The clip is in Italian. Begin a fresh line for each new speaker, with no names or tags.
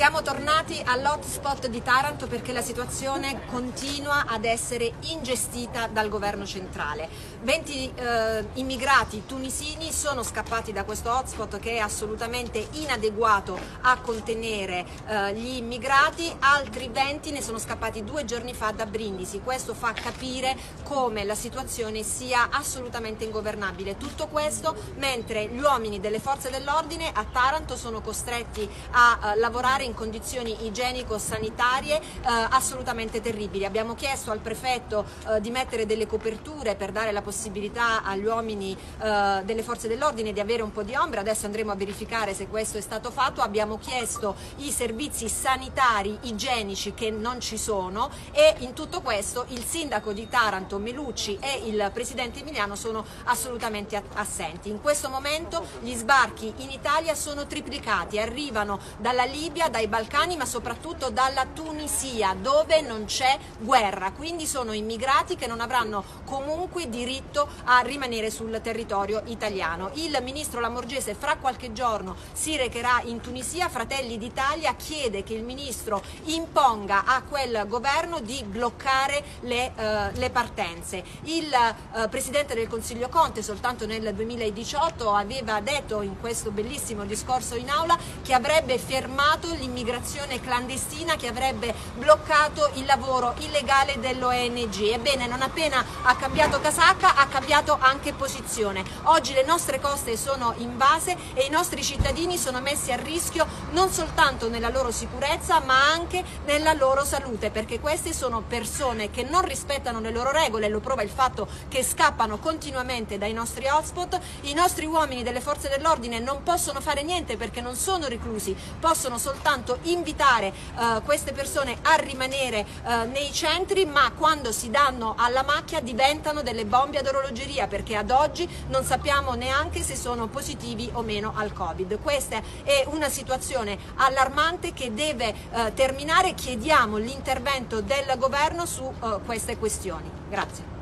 Siamo tornati all'hotspot di Taranto perché la situazione continua ad essere ingestita dal governo centrale. 20 eh, immigrati tunisini sono scappati da questo hotspot che è assolutamente inadeguato a contenere eh, gli immigrati, altri 20 ne sono scappati due giorni fa da Brindisi. Questo fa capire come la situazione sia assolutamente ingovernabile. Tutto questo mentre gli uomini delle forze dell'ordine a Taranto sono costretti a eh, lavorare in condizioni igienico-sanitarie eh, assolutamente terribili. Abbiamo chiesto al prefetto eh, di mettere delle coperture per dare la possibilità agli uomini eh, delle forze dell'ordine di avere un po' di ombra, adesso andremo a verificare se questo è stato fatto, abbiamo chiesto i servizi sanitari igienici che non ci sono e in tutto questo il sindaco di Taranto Melucci e il presidente Emiliano sono assolutamente assenti. In questo momento gli sbarchi in Italia sono triplicati, arrivano dalla Libia, dai Balcani ma soprattutto dalla Tunisia dove non c'è guerra, quindi sono immigrati che non avranno comunque diritto a rimanere sul territorio italiano. Il ministro Lamorgese fra qualche giorno si recherà in Tunisia, Fratelli d'Italia chiede che il ministro imponga a quel governo di bloccare le, eh, le partenze. Il eh, presidente del Consiglio Conte soltanto nel 2018 aveva detto in questo bellissimo discorso in aula che avrebbe fermato l'immigrazione clandestina, che avrebbe bloccato il lavoro illegale dell'ONG. Ebbene, non appena ha cambiato casacca, ha cambiato anche posizione. Oggi le nostre coste sono invase e i nostri cittadini sono messi a rischio non soltanto nella loro sicurezza, ma anche nella loro salute, perché queste sono persone che non rispettano le loro regole, lo prova il fatto che scappano continuamente dai nostri hotspot, i nostri uomini delle forze dell'ordine non possono fare niente perché non sono reclusi, possono soltanto invitare eh, queste persone a rimanere eh, nei centri, ma quando si danno alla macchia diventano delle bombe ad orologeria perché ad oggi non sappiamo neanche se sono positivi o meno al Covid. Questa è una situazione allarmante che deve eh, terminare, chiediamo l'intervento del governo su eh, queste questioni. Grazie.